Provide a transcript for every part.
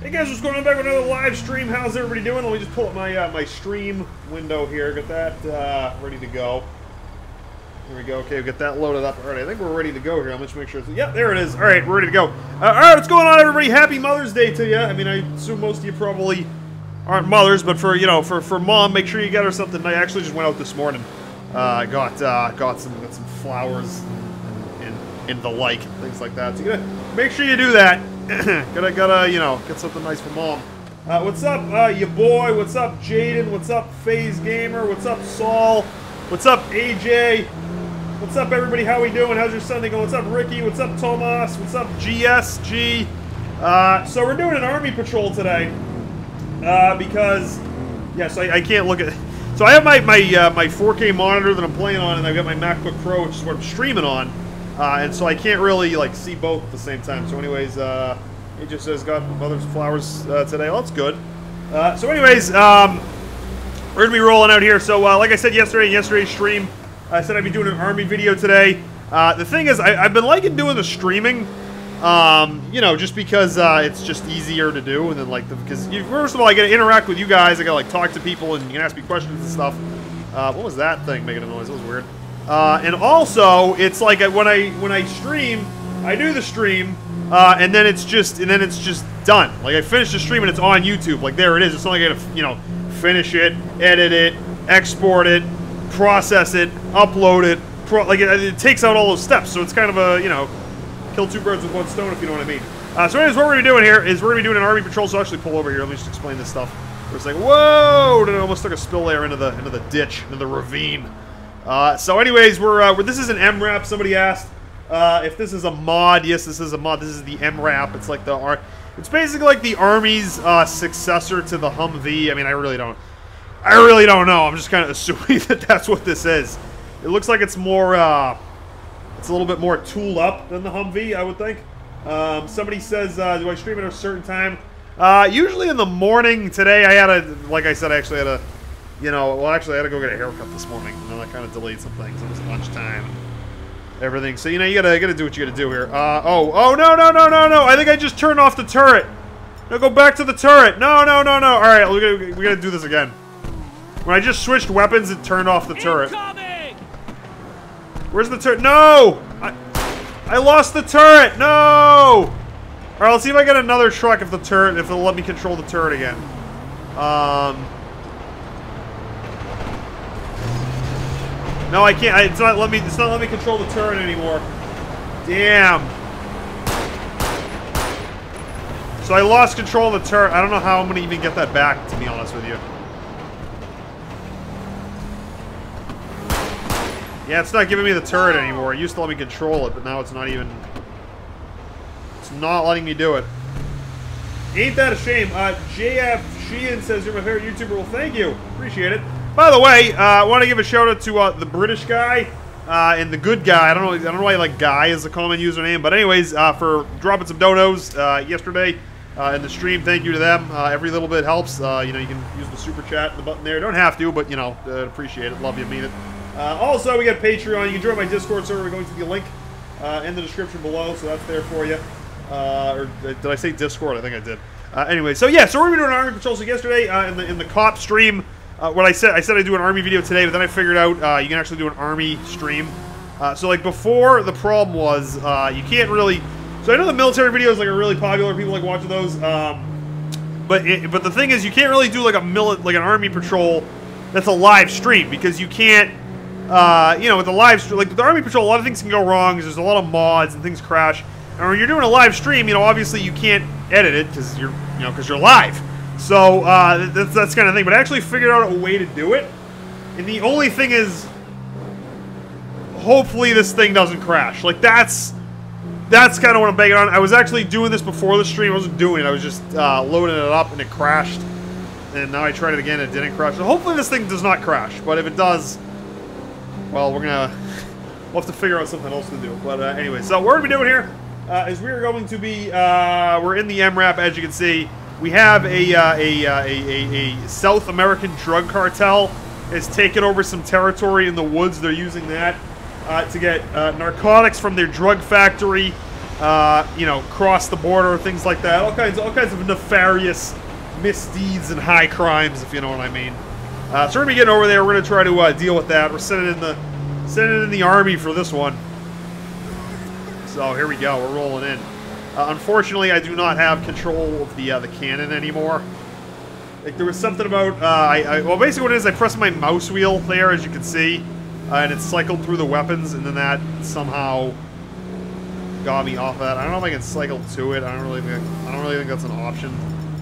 Hey guys, what's going on? Back with another live stream. How's everybody doing? Let me just pull up my uh, my stream window here. Got that uh, ready to go. Here we go. Okay, we got that loaded up. All right, I think we're ready to go here. Let's make sure. Yep, there it is. All right, we're ready to go. Uh, all right, what's going on, everybody? Happy Mother's Day to you. I mean, I assume most of you probably aren't mothers, but for you know, for for mom, make sure you get her something. I actually just went out this morning. Uh, got uh, got some got some flowers and, and, and the like, things like that. So you gotta make sure you do that. gotta gotta you know get something nice for mom. Uh, what's up, uh, your boy? What's up, Jaden? What's up, Phase Gamer? What's up, Saul? What's up, AJ? What's up, everybody? How we doing? How's your Sunday going? What's up, Ricky? What's up, Tomas? What's up, GSG? Uh, so we're doing an army patrol today uh, because yes, I, I can't look at. So I have my my uh, my 4K monitor that I'm playing on, and I've got my MacBook Pro, which is what I'm streaming on, uh, and so I can't really like see both at the same time. So, anyways, uh, it just says got mother's flowers uh, today. Well, that's good. Uh, so, anyways, um, we're gonna be rolling out here. So, uh, like I said yesterday, in yesterday's stream, I said I'd be doing an army video today. Uh, the thing is, I, have been liking doing the streaming. Um, you know, just because it's just easier to do, and then like, because first of all, I get to interact with you guys. I got to like talk to people, and you can ask me questions and stuff. What was that thing making a noise? It was weird. Uh, and also, it's like when I when I stream, I do the stream, uh, and then it's just and then it's just done. Like I finish the stream and it's on YouTube. Like there it is. It's not like I gotta you know finish it, edit it, export it, process it, upload it. Pro like it, it takes out all those steps. So it's kind of a you know kill two birds with one stone, if you know what I mean. Uh, so anyways, what we're to be doing here is we're to be doing an army patrol, so I'll actually pull over here. Let me just explain this stuff. We're just like, whoa! And it almost took a spill there into the into the ditch, into the ravine. Uh, so anyways, we're, uh, we're, this is an MRAP. Somebody asked uh, if this is a mod. Yes, this is a mod. This is the MRAP. It's like the It's basically like the Army's uh, successor to the Humvee. I mean, I really don't... I really don't know. I'm just kind of assuming that that's what this is. It looks like it's more... Uh, it's a little bit more tool up than the Humvee, I would think. Um, somebody says, uh, do I stream at a certain time? Usually in the morning. Today I had a, like I said, I actually had a, you know, well actually I had to go get a haircut this morning. And then I kind of delayed some things. It was lunchtime. Everything. So, you know, you gotta, you gotta do what you gotta do here. Uh, oh, oh, no, no, no, no, no. I think I just turned off the turret. No, go back to the turret. No, no, no, no. All right, we gotta, we gotta do this again. When I just switched weapons, it turned off the turret. Where's the turret? No! I, I lost the turret! No! Alright, let's see if I get another truck if the turret, if it'll let me control the turret again. Um... No, I can't. I, it's not let me. It's not let me control the turret anymore. Damn. So I lost control of the turret. I don't know how I'm gonna even get that back. To be honest with you. Yeah, it's not giving me the turret anymore. It used to let me control it, but now it's not even... It's not letting me do it. Ain't that a shame? Uh, JF Sheehan says you're my favorite YouTuber. Well, thank you. Appreciate it. By the way, uh, I want to give a shout out to uh, the British guy uh, and the good guy. I don't know. I don't know why like guy is a common username, but anyways, uh, for dropping some donos uh, yesterday uh, in the stream. Thank you to them. Every little bit helps. You know, you can use the super chat, the button there. Don't have to, but you know, appreciate it. Love you, mean it. Also, we got Patreon. You can join my Discord server. We're going to the link in the description below, so that's there for you. Or did I say Discord? I think I did. Uh, anyway, so yeah, so we're doing Army Patrol. So yesterday uh, in the in the cop stream, uh, what I said I said I'd do an Army video today, but then I figured out you can actually do an Army stream. so like before, the problem was you can't really. So I know the military videos like are really popular. People like watching those. Um, but it, but the thing is, you can't really do like a mili- like an Army Patrol that's a live stream because you can't uh, you know, with the live stream, like the Army Patrol, a lot of things can go wrong. There's a lot of mods and things crash. And when you're doing a live stream, you know, obviously you can't edit it because you're, you know, because you're live. So uh, that's that's kind of thing. But I actually figured out a way to do it. And the only thing is, hopefully this thing doesn't crash. Like that's that's kind of what I'm banking on. I was actually doing this before the stream. I wasn't doing it. I was just uh, loading it up and it crashed. And now I tried it again. And it didn't crash. So hopefully this thing does not crash. But if it does, well, we're gonna we'll have to figure out something else to do. But uh, anyway, so what we're gonna be doing here uh, is we're going to be uh, we're in the MRAP as you can see. We have a, uh, a, uh, a, a, a, South American drug cartel has taken over some territory in the woods. They're using that uh, to get narcotics from their drug factory uh, you know, cross the border, things like that. All kinds, all kinds of nefarious misdeeds and high crimes, if you know what I mean. Uh, so we're gonna be getting over there. We're gonna try to uh, deal with that. We're sending in the sending in the army for this one. So here we go. We're rolling in. Uh, unfortunately, I do not have control of the uh, the cannon anymore. Like there was something about uh, I, I, well basically what it is I pressed my mouse wheel there as you can see, uh, and it cycled through the weapons, and then that somehow got me off of that. I don't know if I can cycle to it. I don't really think I don't really think that's an option.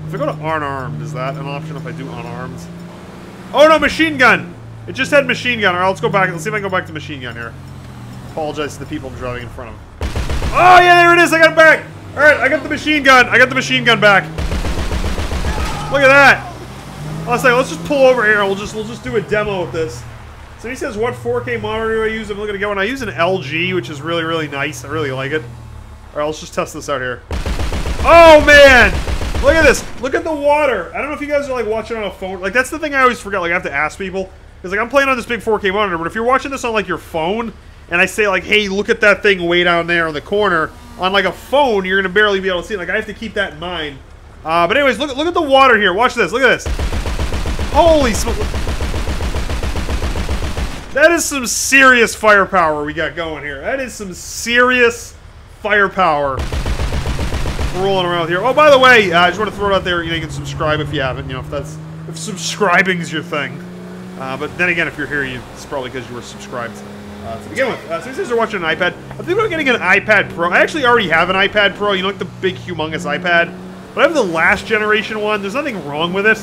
If I go to unarmed, is that an option if I do unarmed? Oh no, machine gun! It just had machine gun. Alright, let's go back. Let's see if I can go back to machine gun here. Apologize to the people driving in front of. Oh yeah, there it is. I got it back. All right, I got the machine gun. I got the machine gun back. Look at that. I'll say, let's just pull over here. We'll just we'll just do a demo with this. So he says, what 4K monitor do I use? I'm looking to get one. I use an LG, which is really, really nice. I really like it. All right, let's just test this out here. Oh, man! Look at this. Look at the water. I don't know if you guys are, like, watching on a phone. Like, that's the thing I always forget. Like, I have to ask people. Because, like, I'm playing on this big 4K monitor, but if you're watching this on, like, your phone, and I say, like, hey, look at that thing way down there in the corner, on, like, a phone, you're to barely be able to see it. Like, I have to keep that in mind. Uh, but anyways, look, look at the water here. Watch this. Look at this. Holy smoke. That is some serious firepower we got going here. That is some serious firepower rolling around here. Oh, by the way, uh, I just want to throw it out there. You, know, you can subscribe if you haven't. You know, if that's if subscribing's your thing. Uh, but then again, if you're here, you, it's probably because you were subscribed uh, to begin with. Uh, so you guys are watching an iPad. I think about getting an iPad Pro. I actually already have an iPad Pro. You know, like the big, humongous iPad. But I have the last generation one. There's nothing wrong with it.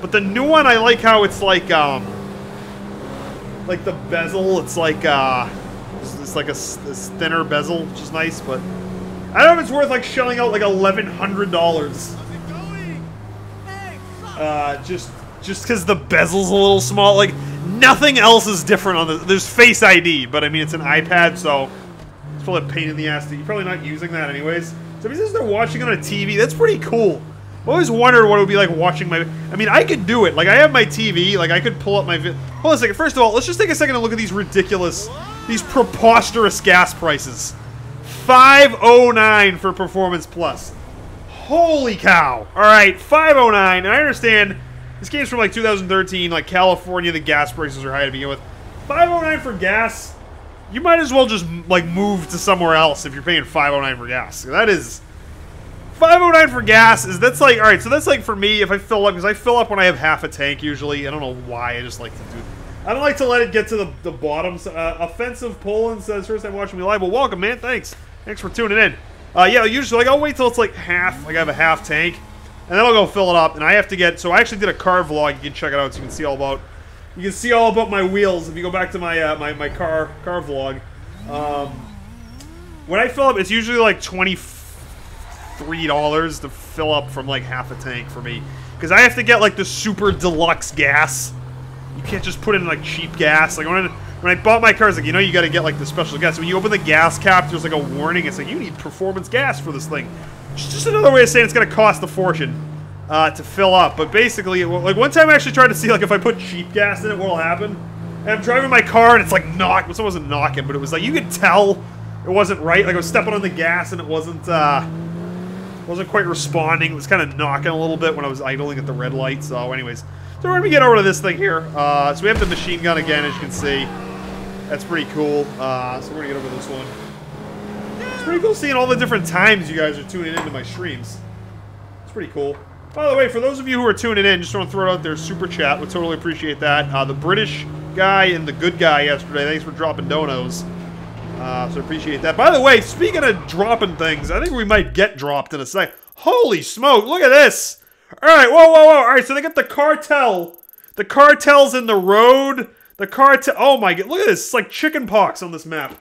But the new one, I like how it's like, um, like the bezel. It's like, uh, it's, it's like a, thinner bezel, which is nice. But I don't know if it's worth like shelling out like eleven hundred dollars. Uh, just, just because the bezel's a little small. Like nothing else is different on the. There's Face ID, but I mean it's an iPad, so it's probably a pain in the ass. You're probably not using that anyways. So because they're watching on a TV, that's pretty cool. I always wondered what it would be like watching my... I mean, I could do it. Like, I have my TV. Like, I could pull up my... Hold on a second. First of all, let's just take a second and look at these ridiculous... These preposterous gas prices. 509 for Performance Plus. Holy cow. Alright, 509. And I understand this game's from, like, 2013. Like, California, the gas prices are high to begin with. 509 for gas... You might as well just, like, move to somewhere else if you're paying 509 for gas. That is... 509 for gas is that's like all right so that's like for me if i fill up because i fill up when i have half a tank usually i don't know why i just like to do i don't like to let it get to the, the bottom uh, offensive poland says first time watching me live well welcome man thanks thanks for tuning in uh, yeah usually like i'll wait till it's like half like i have a half tank and then i'll go fill it up and i have to get so i actually did a car vlog you can check it out so you can see all about you can see all about my wheels if you go back to my uh, my, my car car vlog um, when i fill up it's usually like 20 three dollars to fill up from like half a tank for me because I have to get like the super deluxe gas. You can't just put in like cheap gas. Like when I, when I bought my car, it's like you know you got to get like the special gas. When you open the gas cap, there's like a warning. It's like you need performance gas for this thing. It's just another way of saying it's gonna cost a fortune uh, to fill up. But basically, like one time I actually tried to see like if I put cheap gas in it, what'll happen. And I'm driving my car and it's like knock. It wasn't knocking, but it was like you could tell it wasn't right. Like I was stepping on the gas and it wasn't. Uh, wasn't quite responding. It was kind of knocking a little bit when I was idling at the red light. So anyways, so we're going to get over to this thing here. Uh, so we have the machine gun again, as you can see. That's pretty cool. Uh, so we're going to get over this one. Pretty cool seeing all the different times you guys are tuning into my streams. It's pretty cool. By the way, for those of you who are tuning in, just want to throw it out there, super chat. Would totally appreciate that. Uh, the British guy and the good guy yesterday, thanks for dropping donos. Uh, so appreciate that. By the way, speaking of dropping things, I think we might get dropped in a sec. Holy smoke, look at this. All right, whoa, whoa, whoa. All right, so they got the cartel. The cartel's in the road. The cartel. Oh my god, look at this. It's like chicken pox on this map.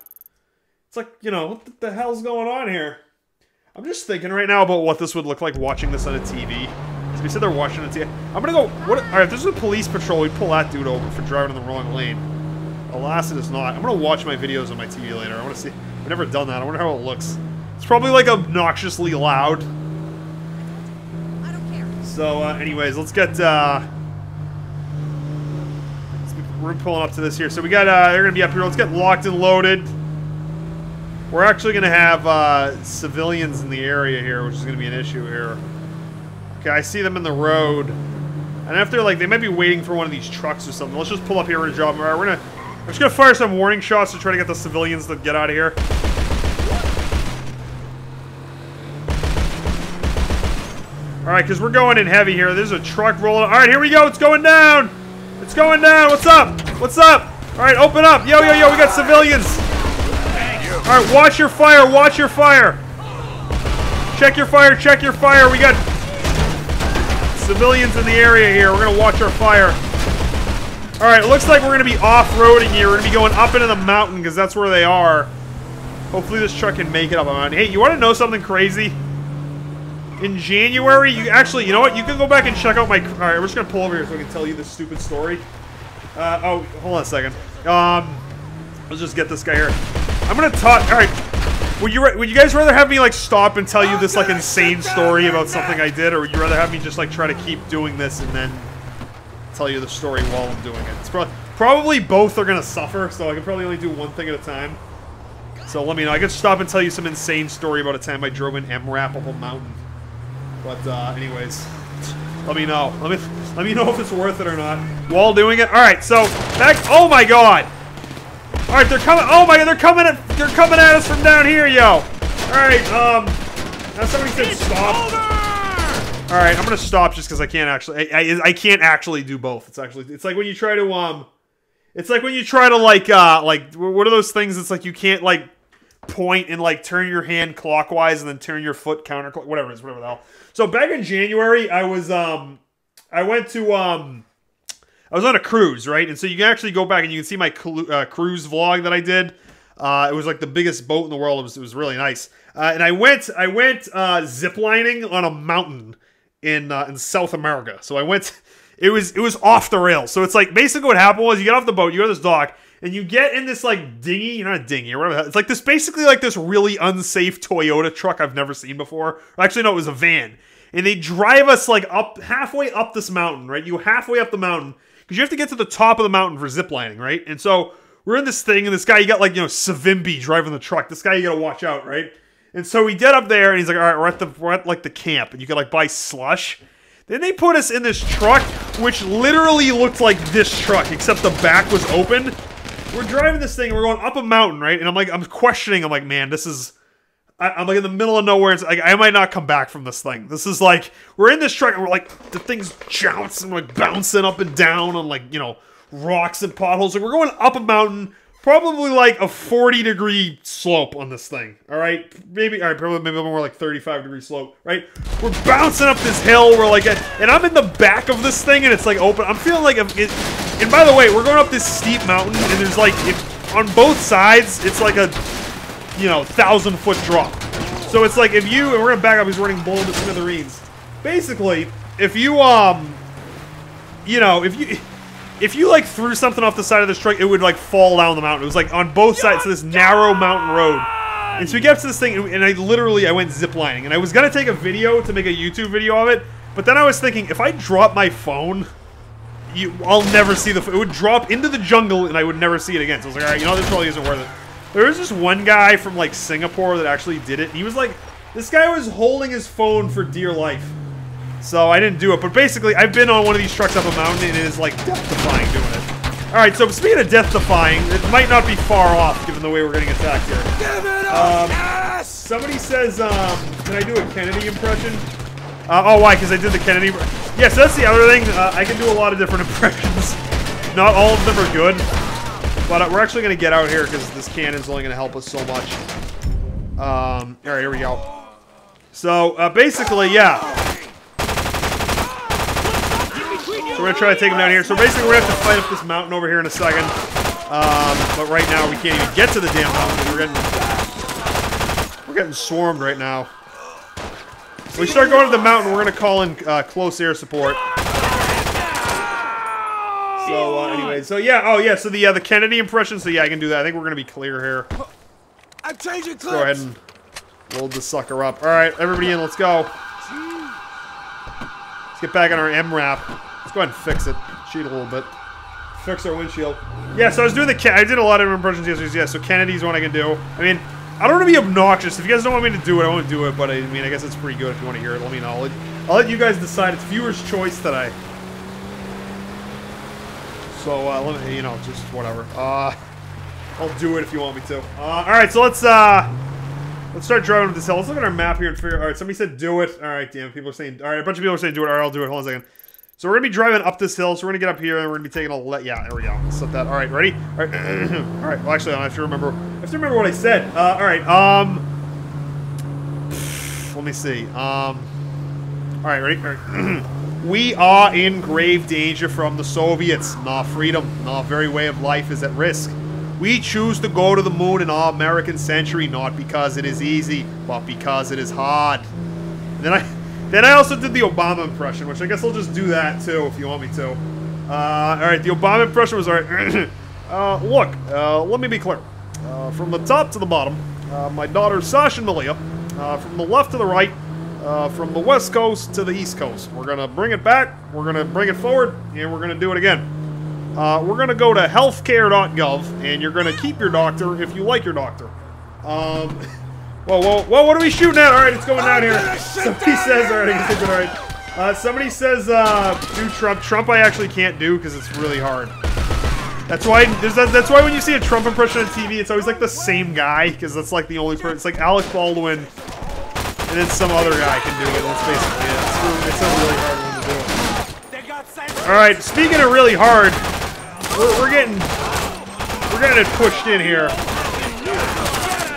Like, you know, what the hell's going on here? I'm just thinking right now about what this would look like watching this on a TV. Because we said they're watching a TV. I'm gonna go. What? All right, if this is a police patrol, we'd pull that dude over for driving in the wrong lane. Alas, it is not. I'm going to watch my videos on my TV later. I want to see. I've never done that. I wonder how it looks. It's probably like obnoxiously loud. I don't care. So, uh, anyways, let's get, uh... We're pulling up to this here. So we got, uh, they're going to be up here. Let's get locked and loaded. We're actually going to have uh, civilians in the area here, which is going to be an issue here. Okay, I see them in the road. And if they're like, they might be waiting for one of these trucks or something. Let's just pull up here and drop them. All right, we're gonna, we're just gonna fire some warning shots to try to get the civilians to get out of here. All right, because we're going in heavy here. There's a truck rolling. All right, here we go. It's going down. It's going down. What's up? What's up? All right, open up. Yo, yo, yo. We got civilians. All right, watch your fire. Watch your fire. Check your fire. Check your fire. We got civilians in the area here. We're gonna watch our fire. All right, looks like we're gonna be off-roading here. We're gonna be going up into the mountain because that's where they are. Hopefully this truck can make it up a mountain. Hey, you want to know something crazy? In January, you actually, you know what? You can go back and check out my. All right, we're just gonna pull over here so I can tell you this stupid story. Uh, oh, hold on a second. Um, let's just get this guy here. I'm gonna talk. All right. Would you would you guys rather have me like stop and tell you this like insane story about something I did, or would you rather have me just like try to keep doing this and then tell you the story while I'm doing it? It's pro probably both are gonna suffer, so I can probably only do one thing at a time. So let me know. I can stop and tell you some insane story about a time I drove an MRAP up a mountain. But uh, anyways, let me know. Let me let me know if it's worth it or not. While doing it. All right. So back. Oh my god. All right, they're coming. Oh my god, they're coming at they're coming at us from down here, yo. All right. Um. Now somebody said stop. All right, I'm gonna stop just because I can't actually. I, I I can't actually do both. It's actually it's like when you try to um. It's like when you try to like uh like what are those things? It's like you can't like point and like turn your hand clockwise and then turn your foot counter whatever it is whatever the hell. So back in January, I was um I went to um I was on a cruise, right? And so you can actually go back and you can see my uh, cruise vlog that I did. Uh, it was like the biggest boat in the world. It was, it was really nice. Uh, and I went I went uh, ziplining on a mountain in uh, in South America. So I went. It was it was off the rails. So it's like basically what happened was you get off the boat, you go to this dock, and you get in this like dinghy. You're not a dinghy or whatever. It's like this basically like this really unsafe Toyota truck I've never seen before. Actually, no, it was a van. And they drive us like up halfway up this mountain, right? You halfway up the mountain because you have to get to the top of the mountain for ziplining, right? And so we're in this thing, and this guy, you got like, you know, Savimbi driving the truck. This guy, you gotta watch out, right? And so we get up there, and he's like, all right, we're at the, we're at like the camp, and you can like buy slush. Then they put us in this truck, which literally looked like this truck, except the back was open. We're driving this thing, and we're going up a mountain, right? And I'm like, I'm questioning, I'm like, man, this is, I, am like in the middle of nowhere. It's like I might not come back from this thing. This is like we're in this truck and we're like the thing's jouncing, like bouncing up and down on like you know rocks and potholes. And we're going up a mountain, probably like a 40 degree slope on this thing. All right, maybe all right, probably maybe more like 35 degree slope. Right, we're bouncing up this hill. We're like, and I'm in the back of this thing and it's like open. I'm feeling like it. And by the way, we're going up this steep mountain and there's like on both sides. It's like a you know, thousand foot drop. So it's like if you, and we're gonna back up, he's running blown to smithereens. Basically, if you, um, you know, if you, if you like threw something off the side of this truck, it would like fall down the mountain. It was like on both sides of this narrow mountain road. And so we get to this thing, and I literally, I went ziplining. And I was gonna take a video to make a YouTube video of it, but then I was thinking, if I drop my phone, you, I'll never see the, it would drop into the jungle, and I would never see it again. So I was like, alright, you know, this probably isn't worth it. There was this one guy from like Singapore that actually did it. He was like, this guy was holding his phone for dear life. So I didn't do it. But basically, I've been on one of these trucks up a mountain and it is like death-defying doing it. Alright, so speaking of death-defying, it might not be far off given the way we're getting attacked here. Give it Um, yes! Somebody says, um, can I do a Kennedy impression? Uh, oh, why? Because I did the Kennedy. Yes, that's the other thing. Uh, I can do a lot of different impressions. Not all of them are good. But uh, we're actually going to get out here because this cannon's only going to help us so much. Um, all right, here we go. So, uh, basically, yeah. So we're going to try to take him down here. So basically, we're going to have to fight up this mountain over here in a second. Um, but right now, we can't even get to the damn mountain. We're getting, we're getting swarmed right now. When we start going to the mountain, we're going to call in uh, close air support. So, uh, anyway, so yeah, oh yeah, so the uh, the Kennedy impression, so yeah, I can do that. I think we're gonna be clear here. I'm changing clips. Go ahead and load the sucker up. All right, everybody in, let's go. Let's get back on our MRAP. Let's go ahead and fix it. Cheat a little bit. Fix our windshield. Yeah, so I was doing the, I did a lot of impressions yesterday. Yeah, so Kennedy's one I can do. I mean, I don't want to be obnoxious. If you guys don't want me to do it, I won't do it. But I mean, I guess it's pretty good if you want to hear it. Let me know. I'll let, I'll let you guys decide. It's viewer's choice today. So uh, let me, you know, just whatever. Uh, I'll do it if you want me to. Uh, all right, so let's uh, let's start driving up this hill. Let's look at our map here and figure. All right, somebody said do it. All right, damn, people are saying. All right, a bunch of people are saying do it. All right, I'll do it. Hold on a second. So we're gonna be driving up this hill. So we're gonna get up here and we're gonna be taking a let. Yeah, there we go. Let's Set that. All right, ready? All right. all right. Well, actually, I have to remember. I have to remember what I said. Uh, all right. Um. Let me see. Um. All right, ready? All right. we are in grave danger from the Soviets. Our freedom, our very way of life is at risk. We choose to go to the moon in our American century, not because it is easy, but because it is hard. And then I, then I also did the Obama impression, which I guess I'll just do that too if you want me to. Uh, all right, the Obama impression was all right. uh, look, uh, let me be clear. Uh, from the top to the bottom, uh, my daughters Sasha and Malia. Uh, from the left to the right, uh, from the west coast to the east coast. We're gonna bring it back. We're gonna bring it forward, and we're gonna do it again. Uh, we're gonna go to healthcare.gov, and you're gonna keep your doctor if you like your doctor. Um, whoa, whoa, whoa! What are we shooting at? All right, it's going down here. Somebody says, all right, it's all right. Uh, somebody says, uh, do Trump. Trump, I actually can't do because it's really hard. That's why that's why when you see a Trump impression on TV, it's always like the same guy because that's like the only person. It's like Alec Baldwin, and then some other guy can do it. That's basically it. It's, a really hard one to do. They got sent. All right, speaking of really hard, we're, we're getting we're getting it pushed in here.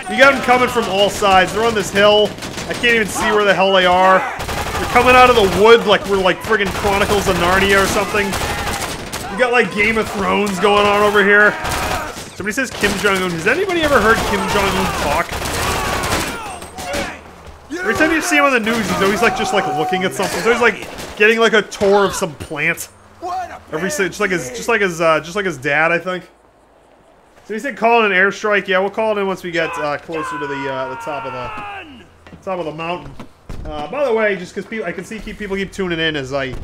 You got them coming from all sides. They're on this hill. I can't even see where the hell they are. They're coming out of the wood like we're like friggin' Chronicles of Narnia or something. You got like Game of Thrones going on over here. Somebody says Kim Jong Un. Has anybody ever heard Kim Jong Un talk? Every time you see him on the news, he's always like just like looking at something. So He's like getting like a tour of some plant. Every just like his just like his uh, just like his dad, I think. So he said call it an airstrike. Yeah, we'll call it in once we get uh, closer to the uh, the top of the top of the mountain. Uh, by the way, just because I can see keep people keep tuning in as I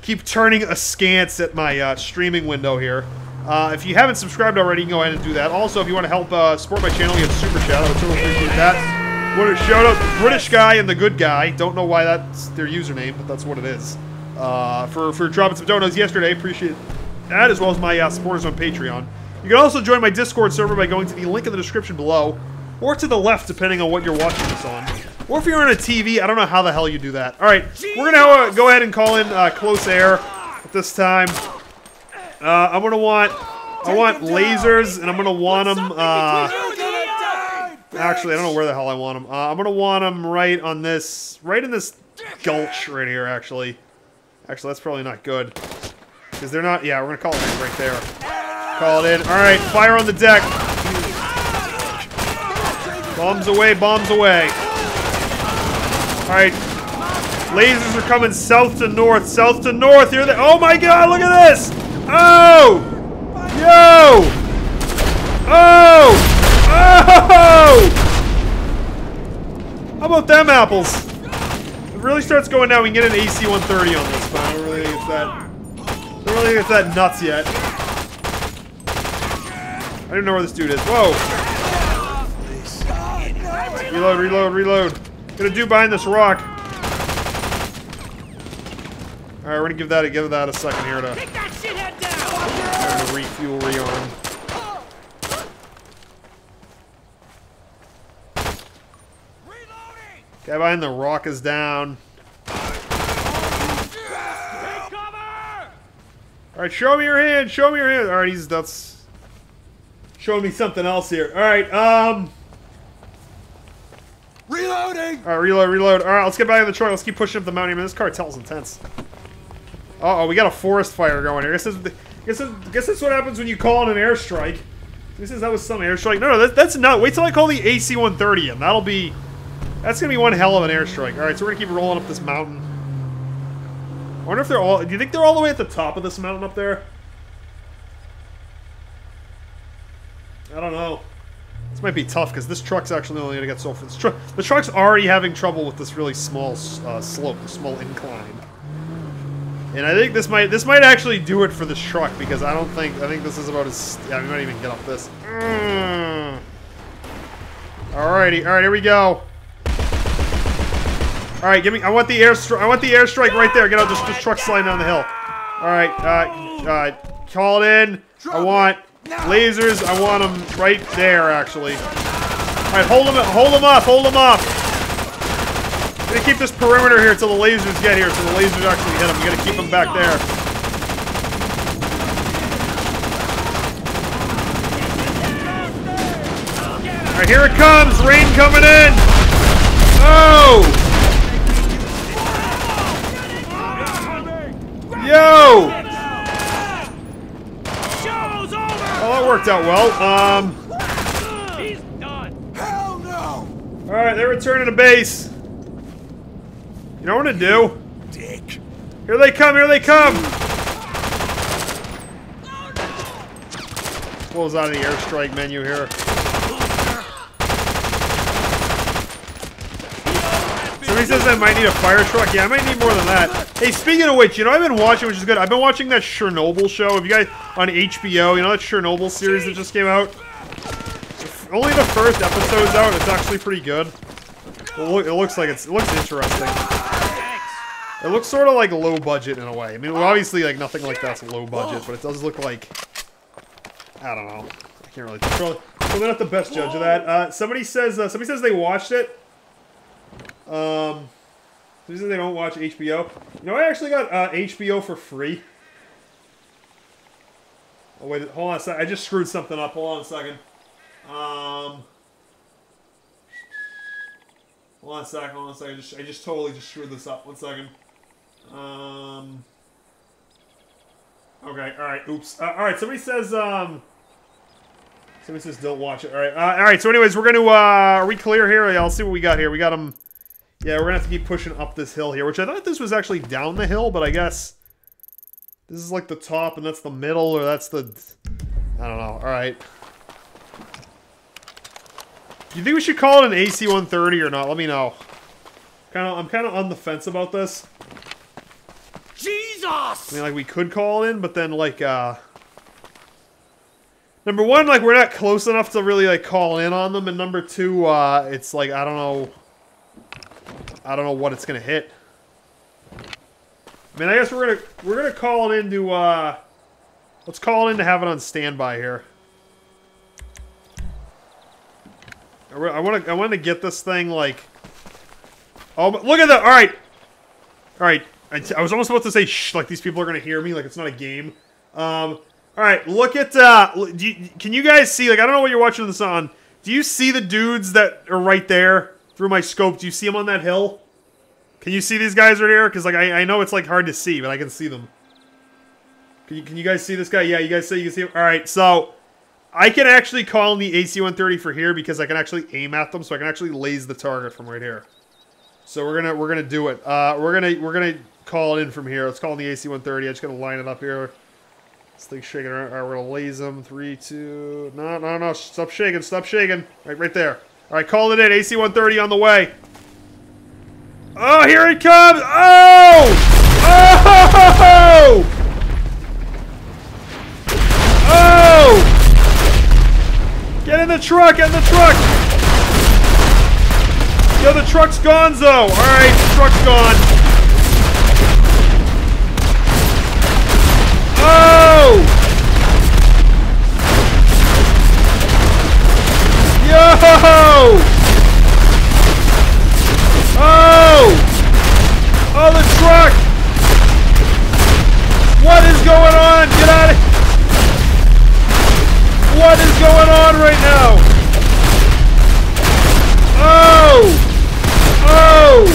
keep turning askance at my uh, streaming window here. Uh, if you haven't subscribed already, you can go ahead and do that. Also, if you want to help uh, support my channel, you have super chat. I would totally appreciate that. Want to shout out the British guy and the good guy. Don't know why that's their username, but that's what it is. Uh, for for dropping some donuts yesterday, appreciate that as well as my uh, supporters on Patreon. You can also join my Discord server by going to the link in the description below, or to the left, depending on what you're watching this on. Or if you're on a TV, I don't know how the hell you do that. All right, we're gonna uh, go ahead and call in uh, close air at this time. Uh, I'm gonna want, I want lasers, and I'm gonna want them. Uh, You're gonna die, actually, I don't know where the hell I want them. Uh, I'm gonna want them right on this, right in this gulch right here. Actually, actually, that's probably not good because they're not. Yeah, we're gonna call it in right there. Call it in. All right, fire on the deck. Bombs away, bombs away. All right. Lasers are coming south to north, south to north. Here they. Oh my God! Look at this. Oh! Yo! Oh! Oh! How about them apples? If it really starts going down, we can get an AC-130 on this, but I don't really think it's that. I don't really think it's that nuts yet. I don't know where this dude is. Whoa! Reload, reload, reload. Gonna do behind this rock. Alright, we're gonna give that a give that a second here to Take that shithead down! to refuel, rearm. Reloading. Guy behind the rock is down. Alright, show me your hand, show me your hand. Alright, he's that's showing me something else here. Alright, um Reloading. Alright, reload, reload. Alright, let's get back in the truck. Let's keep pushing up the mountain. Man, this cartel's intense. Uh oh, we got a forest fire going here. I guess this, guess this, guess that's what happens when you call in an airstrike. This is that was some airstrike. No, no, that, that's not. Wait till I call the AC-130 in. That'll be. That's gonna be one hell of an airstrike. All right, so we're gonna keep rolling up this mountain. I wonder if they're all. Do you think they're all the way at the top of this mountain up there? I don't know. This might be tough because this truck's actually only gonna get so far. Truck, the truck's already having trouble with this really small uh, slope, the small incline. And I think this might this might actually do it for this truck because I don't think I think this is about as yeah we might even get up this. Mm. Alrighty, alright, here we go. Alright, give me I want the airstrike I want the airstrike right there. Get out just just truck sliding down the hill. Alright, uh uh call it in. I want lasers, I want them right there actually. Alright, hold them hold them up, hold them up. Gonna keep this perimeter here until the lasers get here, so the lasers actually hit them. We gotta keep them back there. Alright, here it comes! Rain coming in! Oh! Yo! Show's over! Oh, that worked out well. Um, He's done. Hell no! alright, they're returning to base. You know what to do? Dick. Here they come, here they come! Pulls out of the airstrike menu here. Somebody says I might need a fire truck. Yeah, I might need more than that. Hey, speaking of which, you know I've been watching, which is good. I've been watching that Chernobyl show. Have you guys on HBO? You know that Chernobyl series that just came out? Only the first episode's out. It's actually pretty good. It, look, it looks like it's, it looks interesting. It looks sort of like low budget in a way. I mean, obviously, like nothing like that's low budget, but it does look like I don't know. I can't really. So they're not the best judge of that. Uh, somebody says uh, somebody says they watched it. Um, somebody says they don't watch HBO. You know, I actually got uh, HBO for free. Oh wait, hold on a sec. I just screwed something up. Hold on a second. Um. Hold on a second. Hold on a second. I just, I just totally just screwed this up. One second. Um. Okay. All right. Oops. Uh, all right. Somebody says. Um. Somebody says don't watch it. All right. Uh, all right. So, anyways, we're gonna. Uh, are we clear here? I'll see what we got here. We got them. Yeah, we're gonna have to keep pushing up this hill here, which I thought this was actually down the hill, but I guess this is like the top, and that's the middle, or that's the. I don't know. All right. Do you think we should call it an AC-130 or not? Let me know. Kind of, I'm kind of on the fence about this. Jesus! I mean, like, we could call in, but then, like, uh... Number one, like, we're not close enough to really, like, call in on them, and number two, uh, it's like, I don't know... I don't know what it's gonna hit. I mean, I guess we're gonna, we're gonna call it into, uh... Let's call it in to have it on standby here. I want to, I want to get this thing, like... Oh, look at that! Alright! Alright, I, t- I was almost about to say shh, like these people are gonna hear me, like it's not a game. Um, alright, look at, uh, you, can you guys see, like, I don't know what you're watching this on. Do you see the dudes that are right there through my scope? Do you see them on that hill? Can you see these guys right here? Because, like, I, I know it's, like, hard to see, but I can see them. Can you, can you guys see this guy? Yeah, you guys see, you can see him? Alright, so, I can actually call in the AC-130 for here because I can actually aim at them, so I can actually laze the target from right here. So we're gonna we're gonna do it. Uh, we're gonna we're gonna call it in from here. Let's call in the AC-130. I'm just gonna line it up here. This thing's shaking around. All right, we're gonna laze them. Three, two. No, no, no. Stop shaking. Stop shaking. Right, right there. All right, call it in. AC-130 on the way. Oh, here it comes. Oh! Oh! Oh! Get in the truck. Get in the truck. Yo, the truck's gonzo! Alright, the truck's gone. Oh! Yo! Oh! Oh, the truck! What is going on? Get out of What is going on right now? Oh! Oh!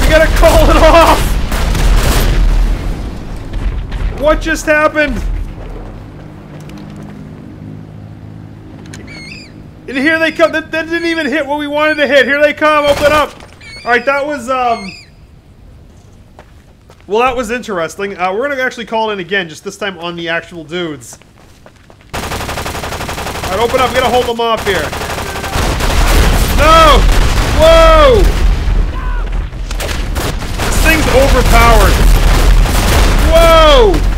We gotta call it off! What just happened? And here they come. That, that didn't even hit what we wanted to hit. Here they come. Open up. All right, that was um. Well, that was interesting. Uh, we're gonna actually call in again, just this time on the actual dudes. Alright, open up. We gotta hold them off here. No! Whoa! This thing's overpowered. Whoa!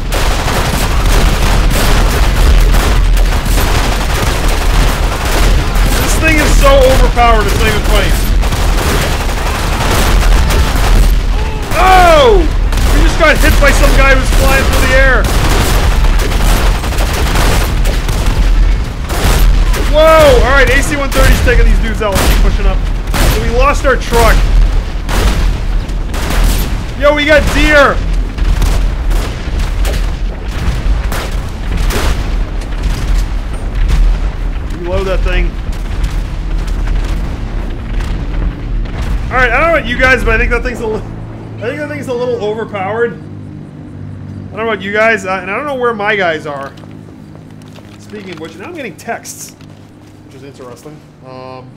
So overpowered, it's not even funny. Oh! We just got hit by some guy who's flying through the air. Whoa! Alright, AC-130's taking these dudes out. Keep pushing up. So we lost our truck. Yo, we got deer! Reload that thing. Alright, I don't know about you guys, but I think that thing's a little... I think that thing's a little overpowered. I don't know about you guys, uh, and I don't know where my guys are. Speaking of which, now I'm getting texts, which is interesting. Um,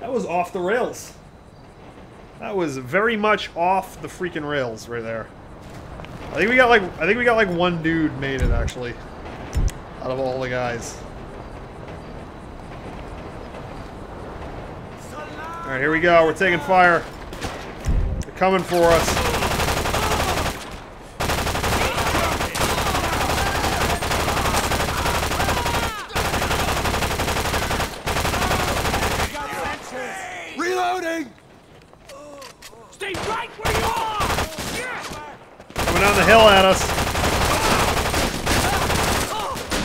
that was off the rails. That was very much off the freaking rails right there. I think we got like I think we got like one dude made it actually out of all the guys. All right, here we go. We're taking fire. They're coming for us. Reloading! Stay right where you are! Coming down the hill at us.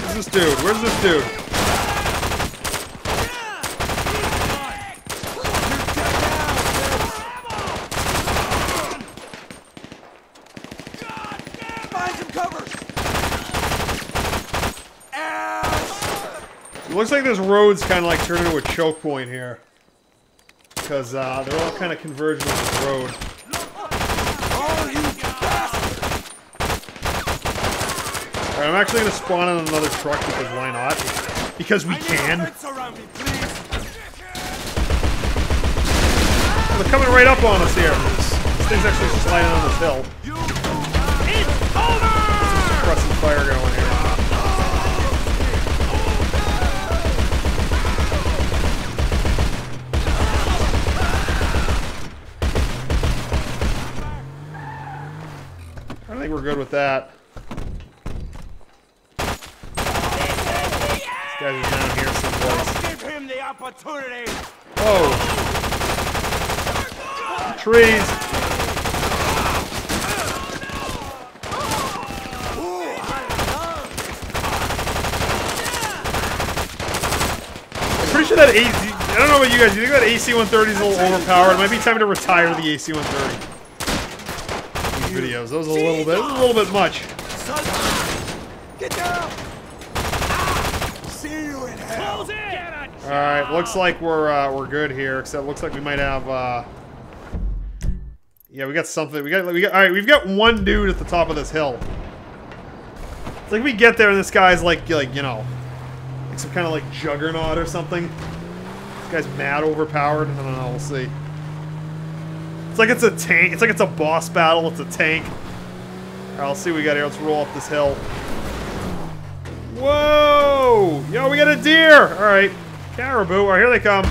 Where's this dude? Where's this dude? Find some cover! Ow! It looks like this road's kind of like turned into a choke point here. Because uh, they're all kind of converging on this road. Oh! Alright, I'm actually going to spawn on another truck because why not? Because we can. Fence around me, please! They're coming right up on us here. This thing's actually sliding on this hill. It's over! Pressing fire going here. I think we're good with that. These guys down here someplace. Give him the opportunity! Oh! Trees! I'm pretty sure that AC, I don't know about you guys, you think that AC-130 is a little overpowered? It might be time to retire the AC-130. These videos, those are a little bit, a little bit much. Get down! See you in hell! Close in! All right, looks like we're uh, we're good here. Except looks like we might have. Uh, yeah, we got something. We got we got. All right, we've got one dude at the top of this hill. It's like we get there and this guy's like like you know, like some kind of like juggernaut or something. This guy's mad overpowered. I don't know. We'll see. It's like it's a tank. It's like it's a boss battle. It's a tank. All right, let's see what we got here. Let's roll up this hill. Whoa! Yo, we got a deer! Alright. Caribou. Alright, here they come.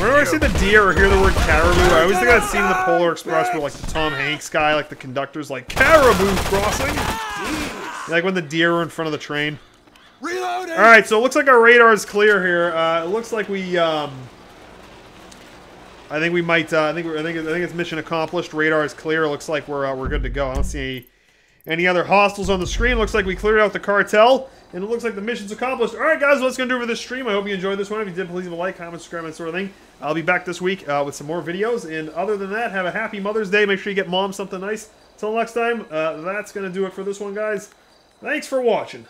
Whenever I see the deer or hear the word caribou, I always think I've seen the Polar Express where, like, the Tom Hanks guy, like, the conductor's like, Caribou crossing! Like when the deer were in front of the train. Reloading! Alright, so it looks like our radar is clear here. Uh, it looks like we, um... I think we might, uh, I think, I think, I think it's mission accomplished. Radar is clear. It looks like we're, uh, we're good to go. I don't see any any other hostiles on the screen. Looks like we cleared out the cartel, and it looks like the mission's accomplished. All right, guys, what's going to do for this stream? I hope you enjoyed this one. If you did, please leave a like, comment, subscribe, and sort of thing. I'll be back this week uh, with some more videos, and other than that, have a happy Mother's Day. Make sure you get mom something nice. Until next time, uh, that's going to do it for this one, guys. Thanks for watching.